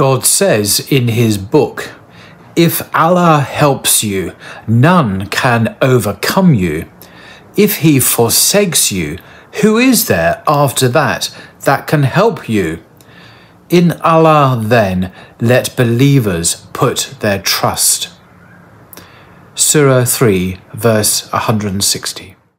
God says in his book, If Allah helps you, none can overcome you. If he forsakes you, who is there after that that can help you? In Allah, then, let believers put their trust. Surah 3, verse 160.